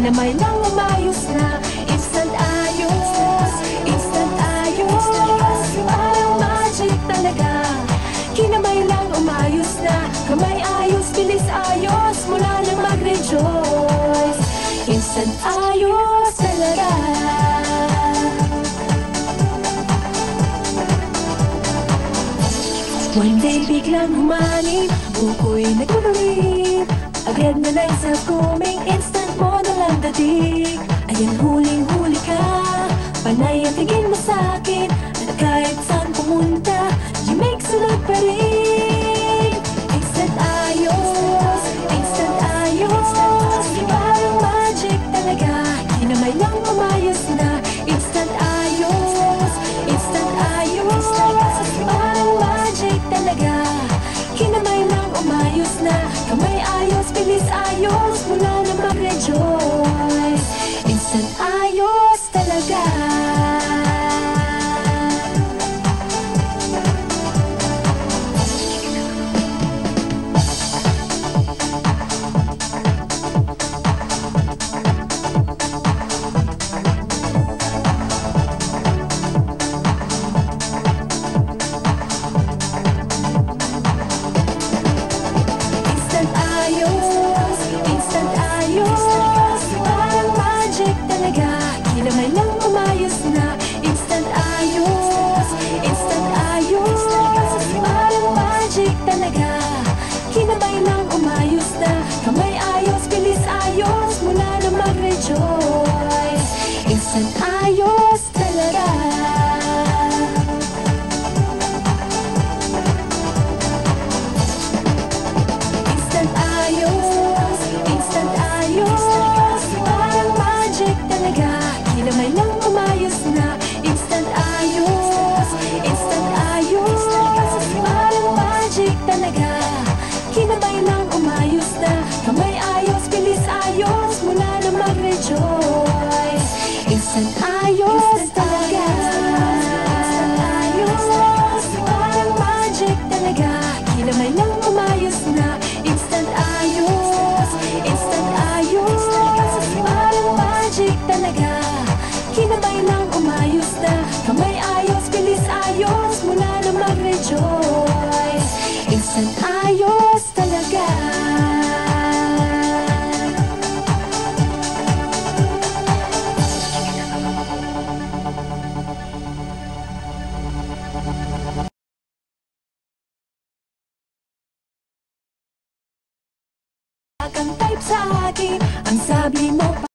Kinamay lang umayos na. Instant ayos Instant ayos. Parang magic talaga. Kinamay lang umayos na. Kamay ayos, bilis ayos. Mula nang mag-rejoice. Instant ayos talaga. One day biglang humanip Buko'y nagmamalit Agad na lang sa kuming Instant mo na lang dating. Ayan huling-huli ka Panay ang tingin mo sa'kin At kahit saan pumunta You make sunod pa rin. Instant ayos Instant ayos Parang magic talaga. Kinamay lang umayos bilis ayos Mula na mag-rejoice Instant ayos Instant ayos talaga Instant ayos, instant ayos Parang magic talaga Kinamay lang umayos na mag-rejoice Instant ayos talaga. Kang type sa akin Ang sabi mo